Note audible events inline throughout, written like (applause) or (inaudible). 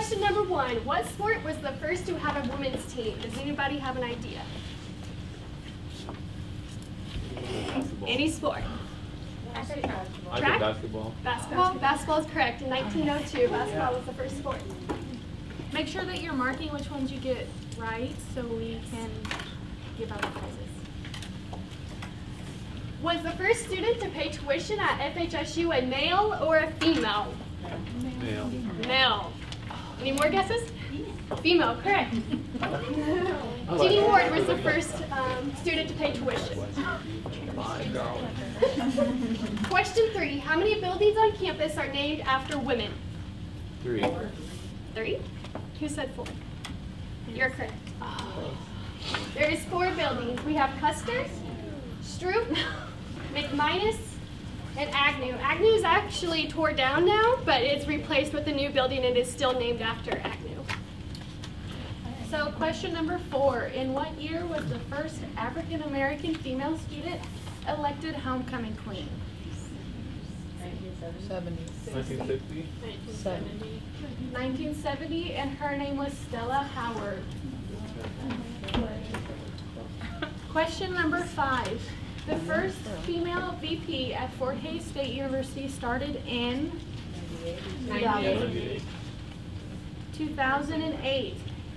question number one. What sport was the first to have a women's team? Does anybody have an idea? Any sport. I said Track? basketball. Basketball. Basketball is correct. In 1902, basketball was the first sport. Make sure that you're marking which ones you get right so we can give out the prizes. Was the first student to pay tuition at FHSU a male or a female? Male. Male. Any more guesses? Female, correct. Jeannie Ward was the first um, student to pay tuition. (laughs) Question three, how many buildings on campus are named after women? Three. Three? Who said four? You're correct. There is four buildings. We have Custer, Stroop, (laughs) McMindes, and Agnew. Agnew is actually tore down now, but it's replaced with a new building and is still named after Agnew. So question number four, in what year was the first African American female student elected homecoming queen? 1960. 1970, and her name was Stella Howard. Question number five. The first female VP at Fort Hays State University started in 2008.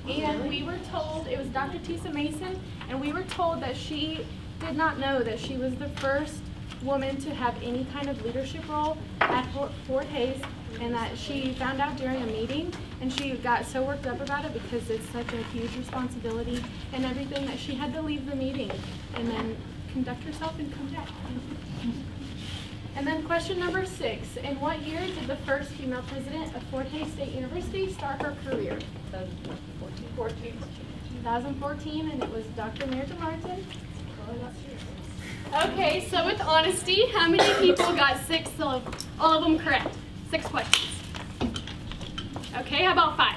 And we were told, it was Dr. Tisa Mason, and we were told that she did not know that she was the first woman to have any kind of leadership role at Fort, Fort Hays, and that she found out during a meeting, and she got so worked up about it because it's such a huge responsibility and everything that she had to leave the meeting and then conduct herself and come back. And then question number six, in what year did the first female president of Fort Hays State University start her career? 2014. 2014, and it was Dr. Mirta Martin. Okay, so with honesty, how many people got six of all of them correct? Six questions. Okay, how about five?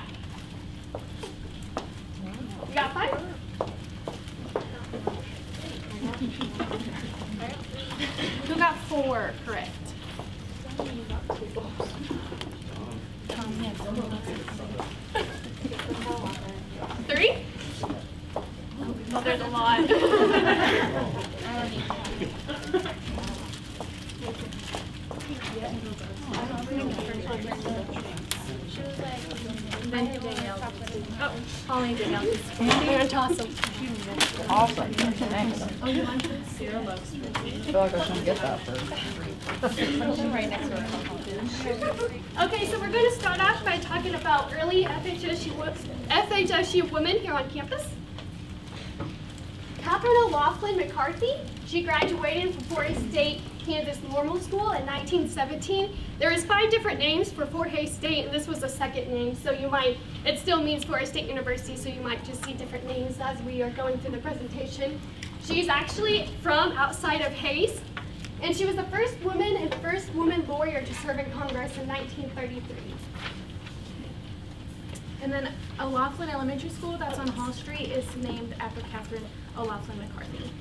You got five? Who got four correct? Three? Oh, there's a lot. Oh, Holly and Danielle. I'm gonna toss them. Awesome, thanks. Oh, you want this? I feel like I shouldn't get that first. Okay, so we're going to start off by talking about early FHSU, FHSU women here on campus. Kathryn O'Loughlin McCarthy, she graduated from Hays State Kansas Normal School in 1917. There is five different names for Fort Hays State, and this was the second name, so you might, it still means Fort Hays State University, so you might just see different names as we are going through the presentation. She's actually from outside of Hays, and she was the first woman and first woman lawyer to serve in Congress in 1933. And then O'Loughlin Elementary School, that's on Hall Street, is named after Kathryn O'Loughlin McCarthy.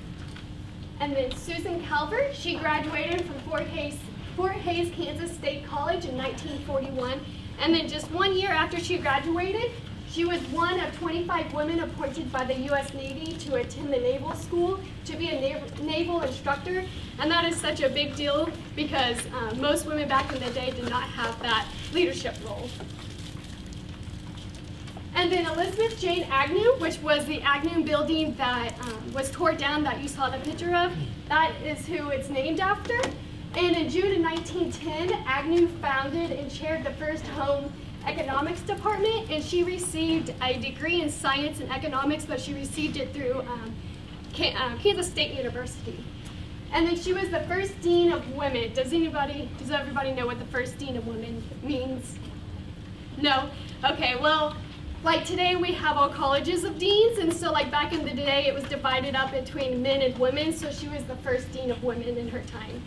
And then Susan Calvert, she graduated from Fort Hays, Fort Kansas State College in 1941. And then just one year after she graduated, she was one of 25 women appointed by the U.S. Navy to attend the naval school to be a nav- naval instructor. And that is such a big deal because uh, most women back in the day did not have that leadership role. And then Elizabeth Jane Agnew, which was the Agnew building that um, was tore down that you saw the picture of, that is who it's named after. And in June of 1910, Agnew founded and chaired the first home economics department, and she received a degree in science and economics, but she received it through um, uh, Kansas State University. And then she was the first dean of women. Does anybody, does everybody know what the first dean of women means? No? Okay, well, like today we have all colleges of deans, and so like back in the day it was divided up between men and women, so she was the first dean of women in her time.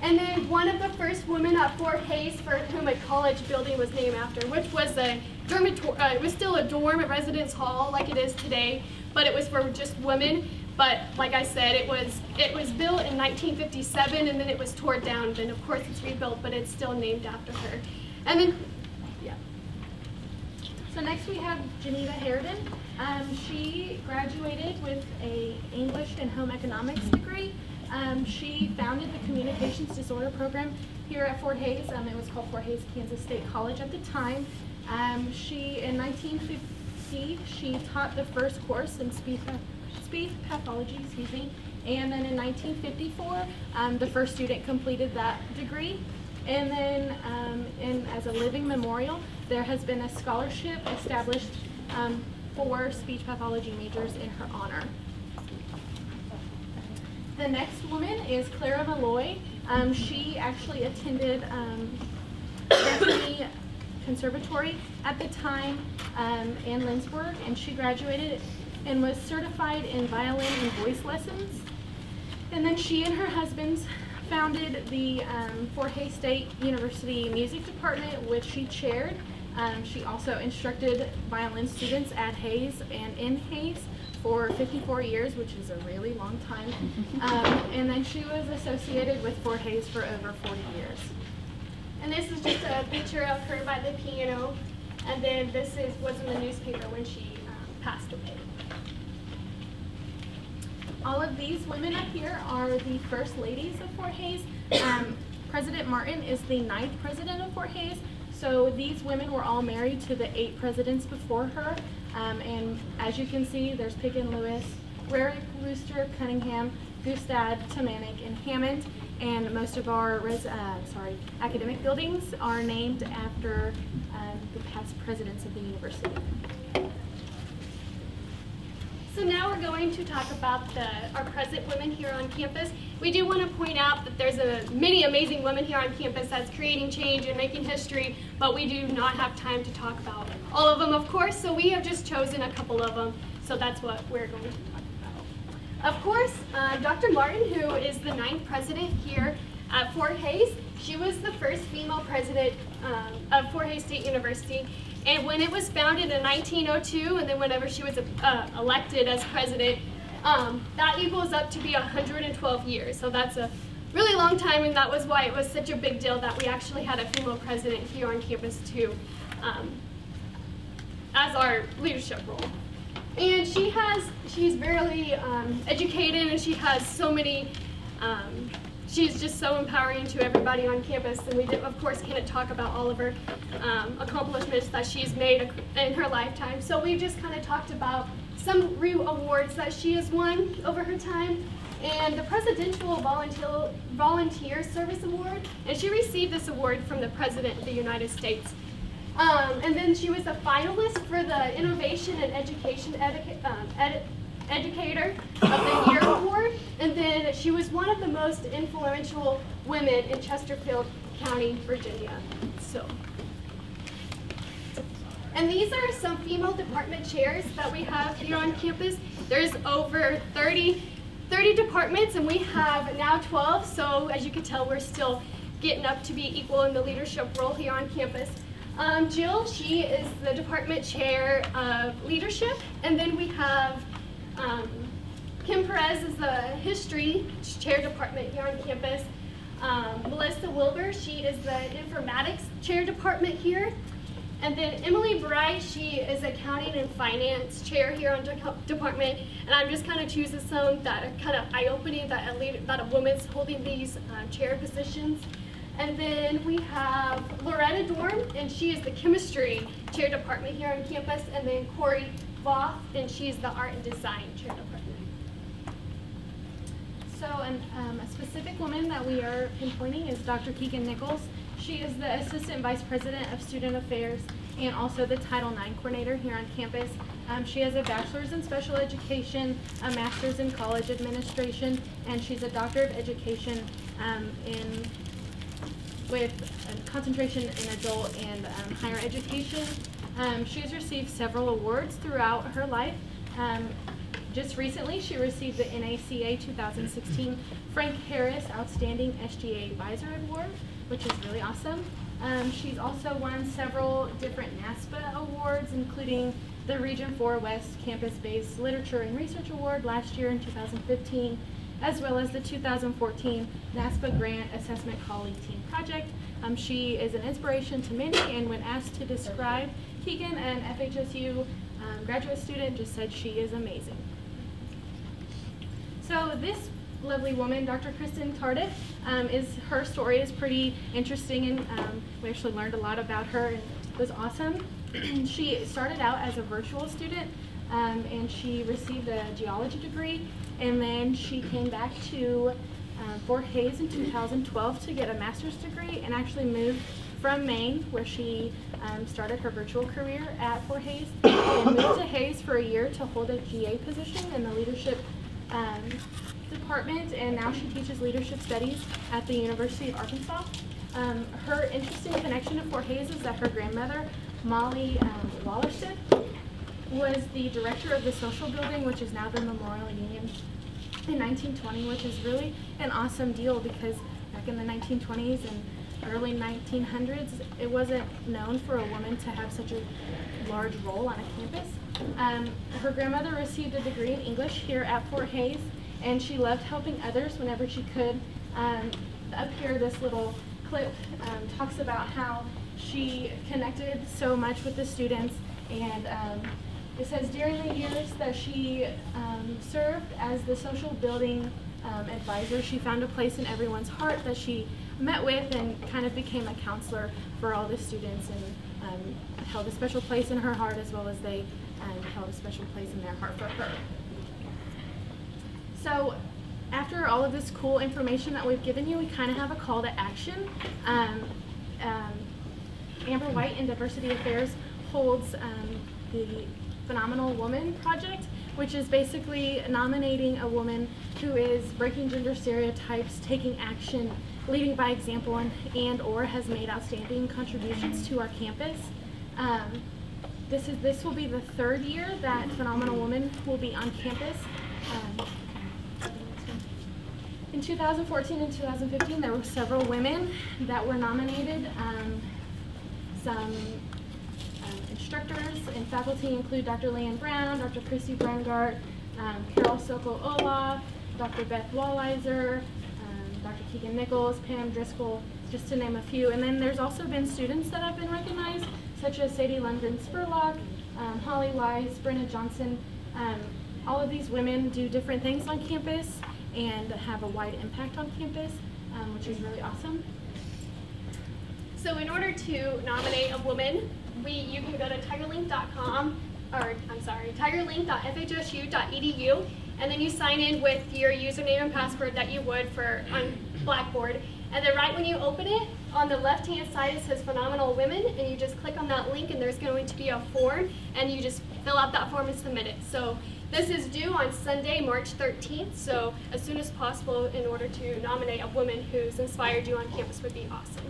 And then one of the first women at Fort Hays for whom a college building was named after, which was a dormitory, uh, it was still a dorm, a residence hall like it is today, but it was for just women. But like I said, it was it was built in 1957 and then it was torn down. Then of course it's rebuilt, but it's still named after her. And then. So next we have Geneva Herndon. Um, she graduated with a English and home economics degree. Um, she founded the communications disorder program here at Fort Hays. Um, it was called Fort Hays Kansas State College at the time. Um, she, in 1950, she taught the first course in speech, speech pathology, excuse me. And then in 1954, um, the first student completed that degree. And then, um, in, as a living memorial, there has been a scholarship established um, for speech pathology majors in her honor. The next woman is Clara Malloy. Um, she actually attended um, Conservatory at the time um, in Lindsborg, and she graduated and was certified in violin and voice lessons. And then she and her husband founded the um, Fort Hays State University Music Department, which she chaired. Um, she also instructed violin students at Hays and in Hays for 54 years, which is a really long time. (laughs) Um, and then she was associated with Fort Hays for over 40 years. And this is just a picture of her by the piano. And then this is was in the newspaper when she um, passed away. All of these women up here are the first ladies of Fort Hays. Um, president Martin is the ninth president of Fort Hays. So these women were all married to the eight presidents before her. Um, and as you can see, there's Picken Lewis, Rarick, Wooster, Cunningham, Gustad, Tomanek, and Hammond. And most of our res, uh, sorry, academic buildings are named after um, the past presidents of the university. So now we're going to talk about the, our present women here on campus. We do want to point out that there's a, many amazing women here on campus that's creating change and making history, but we do not have time to talk about all of them, of course, so we have just chosen a couple of them, so that's what we're going to talk about. Of course, uh, Dr. Martin, who is the ninth president here at Fort Hays, she was the first female president um, of Fort Hays State University, and when it was founded in 1902, and then whenever she was uh, elected as president, um, that equals up to be 112 years. So that's a really long time, and that was why it was such a big deal that we actually had a female president here on campus too, um, as our leadership role. And she has, she's very um, educated, and she has so many um, she's just so empowering to everybody on campus, and we, did, of course, can't talk about all of her um, accomplishments that she's made in her lifetime. So we've just kind of talked about some awards that she has won over her time, and the Presidential Volunteer, Volunteer Service Award, and she received this award from the President of the United States. Um, and then she was a finalist for the Innovation and Education Edi um, Educator of the Year Award, and then she was one of the most influential women in Chesterfield County, Virginia. So, and these are some female department chairs that we have here on campus. There's over 30, 30 departments, and we have now 12, so as you can tell, we're still getting up to be equal in the leadership role here on campus. Um, Jill, she is the department chair of leadership, and then we have um, Kim Perez is the history chair department here on campus. Um, Melissa Wilbur, she is the informatics chair department here. And then Emily Bright, she is accounting and finance chair here on de department. And I'm just kind of choosing some that are kind of eye-opening that a, leader, that a woman's holding these uh, chair positions. And then we have Loretta Dorn, and she is the chemistry chair department here on campus. And then Corey Voth, and she's the art and design chair department. So um, a specific woman that we are pinpointing is Dr. Keegan Nichols. She is the Assistant Vice President of Student Affairs and also the Title IX Coordinator here on campus. Um, she has a Bachelor's in Special Education, a Master's in College Administration, and she's a Doctor of Education um, in with a concentration in adult and um, higher education. Um, she has received several awards throughout her life. Um, just recently, she received the NACA 2016 Frank Harris Outstanding SGA Advisor Award, which is really awesome. Um, she's also won several different NASPA awards, including the Region 4 West Campus-Based Literature and Research Award last year in 2015, as well as the 2014 NASPA Grant Assessment Colleague Team Project. Um, she is an inspiration to many, and when asked to describe Keegan, an FHSU um, graduate student, just said she is amazing. So this lovely woman, Dr. Kristen Tardif, um, is her story is pretty interesting, and um, we actually learned a lot about her, and it was awesome. (clears throat) she started out as a virtual student, um, and she received a geology degree, and then she came back to um, Fort Hays in 2012 to get a master's degree, and actually moved from Maine, where she um, started her virtual career at Fort Hays, (coughs) and moved to Hays for a year to hold a GA position in the leadership um, department, and now she teaches leadership studies at the University of Arkansas. Um, her interesting connection to Fort Hays is that her grandmother, Molly um, Wallerston, was the director of the social building, which is now the Memorial Union in 1920, which is really an awesome deal because back in the 1920s and early 1900s, it wasn't known for a woman to have such a large role on a campus. Um, her grandmother received a degree in English here at Fort Hays, and she loved helping others whenever she could. Um, up here, this little clip um, talks about how she connected so much with the students, and um, it says during the years that she um, served as the social building um, advisor, she found a place in everyone's heart that she met with and kind of became a counselor for all the students and um, held a special place in her heart as well as they um, held a special place in their heart for her. So after all of this cool information that we've given you, we kind of have a call to action. Um, um, Amber White in Diversity Affairs holds um, the Phenomenal Woman Project, which is basically nominating a woman who is breaking gender stereotypes, taking action, leading by example, and, and or has made outstanding contributions to our campus. Um, this is this will be the third year that Phenomenal Woman will be on campus. Um, in 2014 and 2015, there were several women that were nominated. Um, some um, instructors and faculty include Dr. Leanne Brown, Dr. Chrissy Brungart, um, Carol Sokol Olaf, Dr. Beth Wallizer, Dr. Keegan Nichols, Pam Driscoll, just to name a few. And then there's also been students that have been recognized, such as Sadie London Spurlock, um, Holly Wise, Brenna Johnson. Um, all of these women do different things on campus and have a wide impact on campus, um, which is really awesome. So in order to nominate a woman, we you can go to tigerlink.com or I'm sorry, tigerlink.fhsu.edu and then you sign in with your username and password that you would for on Blackboard. And then right when you open it, on the left hand side it says phenomenal women and you just click on that link and there's going to be a form and you just fill out that form and submit it. So this is due on Sunday, March 13th, so as soon as possible in order to nominate a woman who's inspired you on campus would be awesome.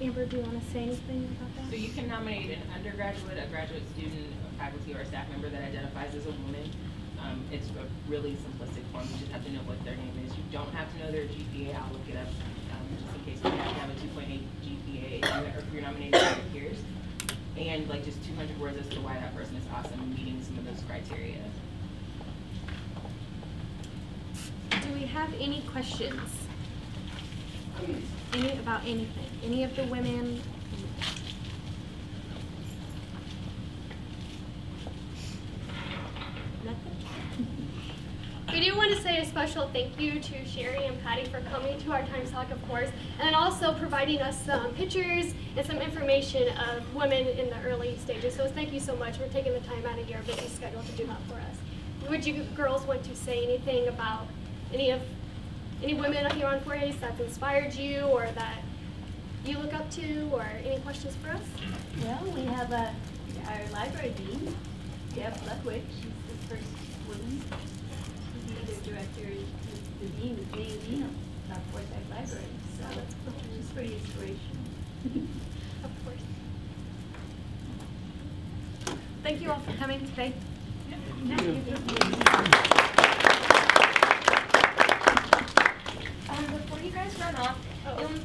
Amber, do you want to say anything about that? So you can nominate an undergraduate, a graduate student, a faculty, or a staff member that identifies as a woman. Um, it's a really simplistic form, you just have to know what their name is. You don't have to know their GPA, I'll look it up, um, just in case you have to have a two point eight GPA, or if you're- nominated you're your peers. And like just two hundred words as to why that person is awesome, meeting some of those criteria. Do we have any questions? Any about anything? Any of the women? Do want to say a special thank you to Sherry and Patty for coming to our Times Talk, of course, and also providing us some pictures and some information of women in the early stages. So thank you so much for taking the time out of your busy schedule to do that for us. Would you girls want to say anything about any of any women here on Fort Hays that's inspired you or that you look up to, or any questions for us? Well, we have a, our library dean, Deb Ludwig, she's the first woman to be the director, the the dean, the main dean of our Forsyth Library, so she's pretty inspirational. (laughs) Of course. Thank you all for coming today. Thank Um, before you guys run off, um,